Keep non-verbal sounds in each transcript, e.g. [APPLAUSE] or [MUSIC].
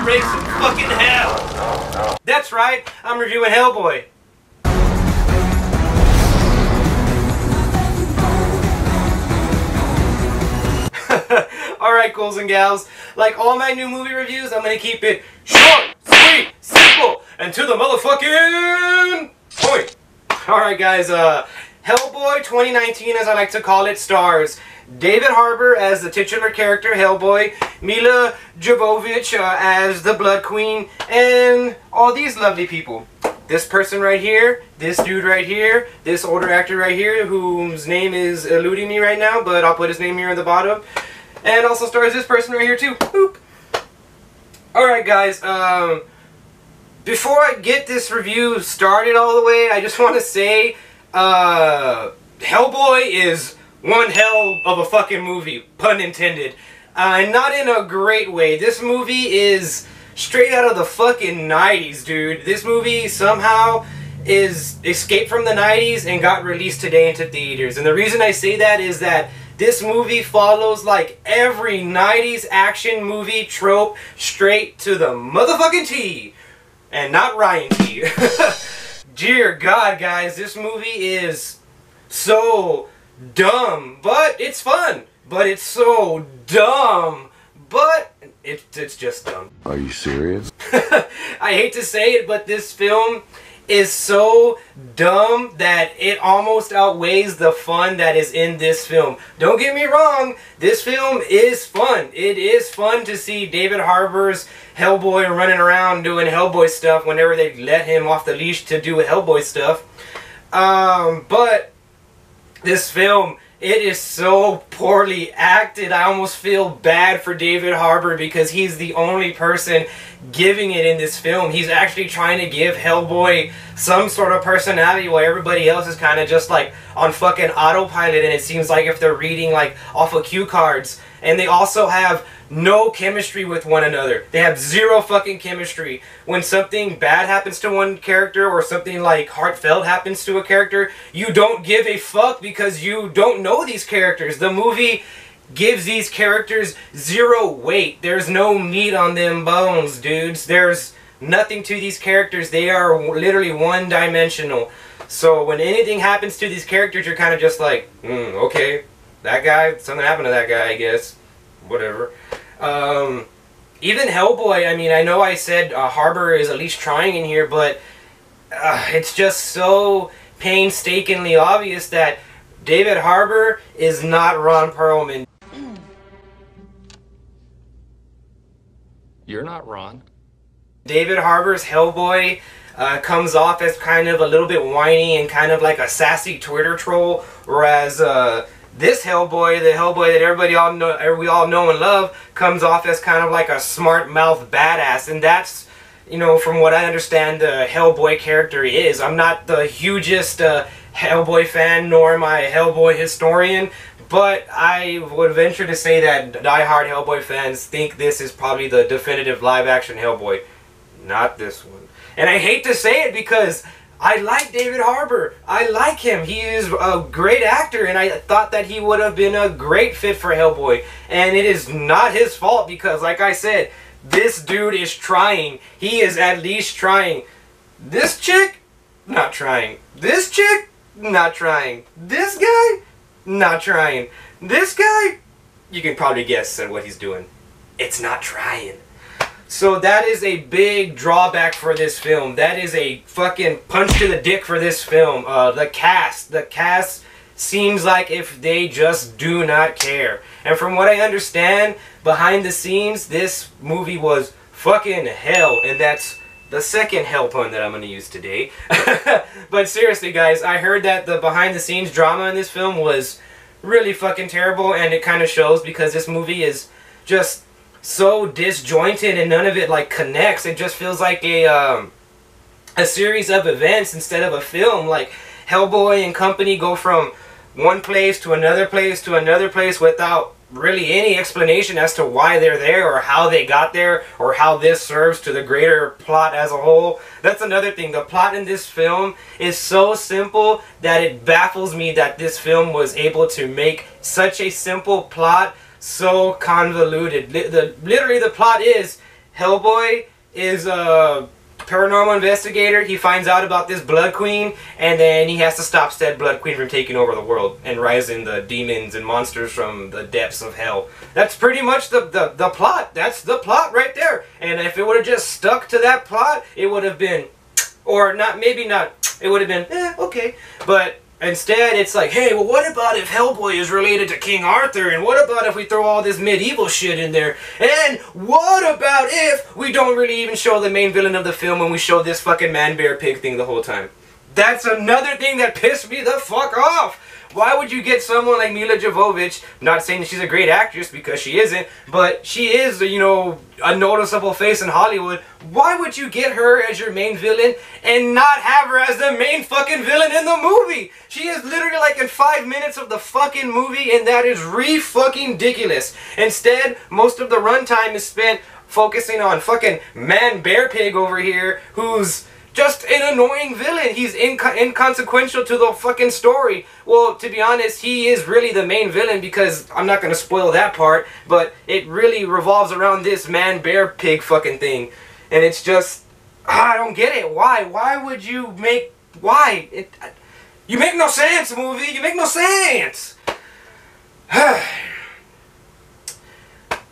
motherfucking hell! That's right, I'm reviewing Hellboy. [LAUGHS] Alright, ghouls and gals. Like all my new movie reviews, I'm gonna keep it short, sweet, simple, and to the motherfucking point. Alright, guys, uh, Hellboy 2019, as I like to call it, stars David Harbour as the titular character Hellboy, Milla Jovovich uh, as the Blood Queen, and all these lovely people. This person right here, this dude right here, this older actor right here, whose name is eluding me right now, but I'll put his name here at the bottom. And also stars this person right here too. Boop. Alright guys, um, before I get this review started all the way, I just [LAUGHS] want to say, uh, Hellboy is one hell of a fucking movie, pun intended. Uh, not in a great way. This movie is straight out of the fucking 90s, dude. This movie somehow is escaped from the 90s and got released today into theaters. And the reason I say that is that this movie follows like every 90s action movie trope straight to the motherfucking T. And not Ryan T. [LAUGHS] Dear God, guys, this movie is so dumb, but it's fun. But it's so dumb, but it, it's just dumb. Are you serious? [LAUGHS] I hate to say it, but this film is so dumb that it almost outweighs the fun that is in this film. Don't get me wrong, this film is fun. It is fun to see David Harbour's Hellboy running around doing Hellboy stuff whenever they let him off the leash to do Hellboy stuff. Um, but this film it is so poorly acted. I almost feel bad for David Harbour because he's the only person giving it in this film. He's actually trying to give Hellboy some sort of personality while everybody else is kind of just like on fucking autopilot and it seems like if they're reading like off of cue cards. And they also have no chemistry with one another. They have zero fucking chemistry. When something bad happens to one character or something like heartfelt happens to a character, you don't give a fuck because you don't know these characters. The movie gives these characters zero weight. There's no meat on them bones, dudes. There's nothing to these characters. They are literally one-dimensional. So when anything happens to these characters, you're kind of just like, mm, okay, that guy, something happened to that guy, I guess. Whatever. Um, even Hellboy, I mean, I know I said uh, Harbour is at least trying in here, but uh, it's just so painstakingly obvious that David Harbour is not Ron Perlman. You're not Ron. David Harbour's Hellboy uh, comes off as kind of a little bit whiny and kind of like a sassy Twitter troll, whereas uh, this Hellboy, the Hellboy that everybody all know, we all know and love, comes off as kind of like a smart mouth badass, and that's, you know, from what I understand, the Hellboy character is. I'm not the hugest uh, Hellboy fan, nor am I a Hellboy historian, but I would venture to say that die-hard Hellboy fans think this is probably the definitive live-action Hellboy. Not this one. And I hate to say it because I like David Harbour. I like him. He is a great actor, and I thought that he would have been a great fit for Hellboy. And it is not his fault because, like I said, this dude is trying. He is at least trying. This chick, not trying. This chick, not trying. This guy, not trying. This guy, you can probably guess at what he's doing. It's not trying. So that is a big drawback for this film. That is a fucking punch to the dick for this film. Uh, the cast. The cast seems like if they just do not care. And from what I understand, behind the scenes, this movie was fucking hell. And that's the second hell pun that I'm going to use today. [LAUGHS] but seriously, guys, I heard that the behind the scenes drama in this film was really fucking terrible. And it kind of shows because this movie is just so disjointed and none of it like connects. It just feels like a um, a series of events instead of a film. Like Hellboy and company go from one place to another place to another place without really any explanation as to why they're there or how they got there or how this serves to the greater plot as a whole. That's another thing. The plot in this film is so simple that it baffles me that this film was able to make such a simple plot so convoluted. The, literally the plot is Hellboy is a paranormal investigator. He finds out about this Blood Queen, and then he has to stop said Blood Queen from taking over the world and rising the demons and monsters from the depths of hell. That's pretty much the, the, the plot. That's the plot right there. And if it would have just stuck to that plot, it would have been, or not, maybe not, it would have been, eh, okay. But Instead, it's like, hey, well, what about if Hellboy is related to King Arthur? And what about if we throw all this medieval shit in there? And what about if we don't really even show the main villain of the film and we show this fucking man-bear-pig thing the whole time? That's another thing that pissed me the fuck off. Why would you get someone like Milla Jovovich, not saying that she's a great actress because she isn't, but she is, you know, a noticeable face in Hollywood. Why would you get her as your main villain and not have her as the main fucking villain in the movie? She is literally like in five minutes of the fucking movie and that is re-fucking ridiculous. Instead, most of the runtime is spent focusing on fucking Man Bear Pig over here who's just an annoying villain. He's inco inconsequential to the fucking story. Well, to be honest, he is really the main villain because I'm not going to spoil that part, but it really revolves around this man bear pig fucking thing. And it's just, ah, I don't get it. Why? Why would you make, why? It, you make no sense, movie. You make no sense. [SIGHS]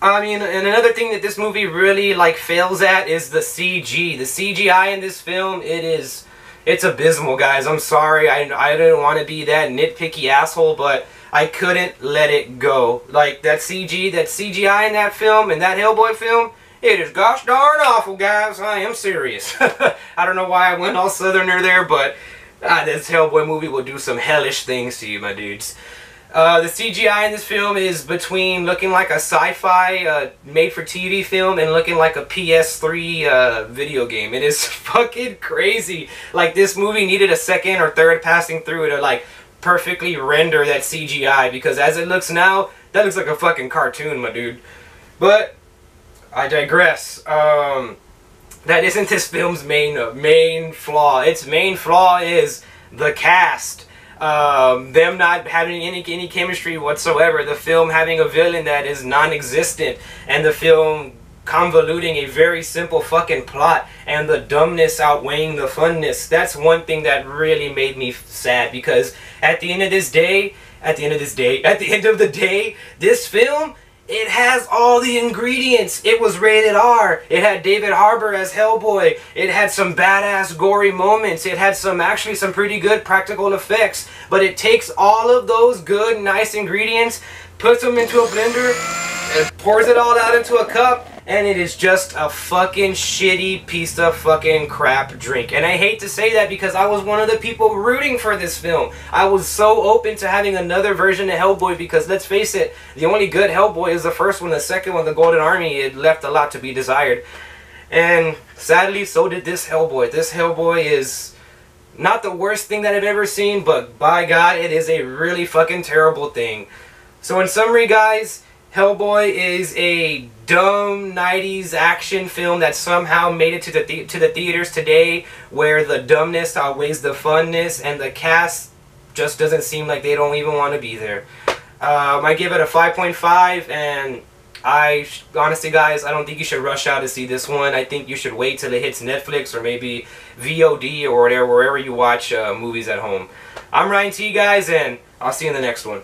I mean, and another thing that this movie really, like, fails at is the CG. The CGI in this film, it is, it's abysmal, guys. I'm sorry. I, I didn't want to be that nitpicky asshole, but I couldn't let it go. Like, that CG, that CGI in that film, in that Hellboy film, it is gosh darn awful, guys. I am serious. [LAUGHS] I don't know why I went all southerner there, but ah, this Hellboy movie will do some hellish things to you, my dudes. Uh, the CGI in this film is between looking like a sci-fi uh, made-for-TV film and looking like a PS3 uh, video game. It is [LAUGHS] fucking crazy. Like this movie needed a second or third passing through to like perfectly render that CGI because as it looks now, that looks like a fucking cartoon, my dude. But I digress. Um, that isn't this film's main uh, main flaw. Its main flaw is the cast um, them not having any any chemistry whatsoever, the film having a villain that is non-existent, and the film convoluting a very simple fucking plot and the dumbness outweighing the funness. That's one thing that really made me sad because at the end of this day, at the end of this day, at the end of the day, this film it has all the ingredients. It was rated R. It had David Harbour as Hellboy. It had some badass gory moments. It had some actually some pretty good practical effects. But it takes all of those good, nice ingredients, puts them into a blender, and pours it all out into a cup, and it is just a fucking shitty piece of fucking crap drink. And I hate to say that because I was one of the people rooting for this film. I was so open to having another version of Hellboy because let's face it, the only good Hellboy is the first one. The second one, The Golden Army, it left a lot to be desired. And sadly, so did this Hellboy. This Hellboy is not the worst thing that I've ever seen, but by God, it is a really fucking terrible thing. So in summary, guys, Hellboy is a dumb 90s action film that somehow made it to the, the to the theaters today where the dumbness outweighs the funness and the cast just doesn't seem like they don't even want to be there. Um, I give it a 5.5 and I honestly guys I don't think you should rush out to see this one. I think you should wait till it hits Netflix or maybe VOD or whatever wherever you watch uh, movies at home. I'm Ryan T guys and I'll see you in the next one.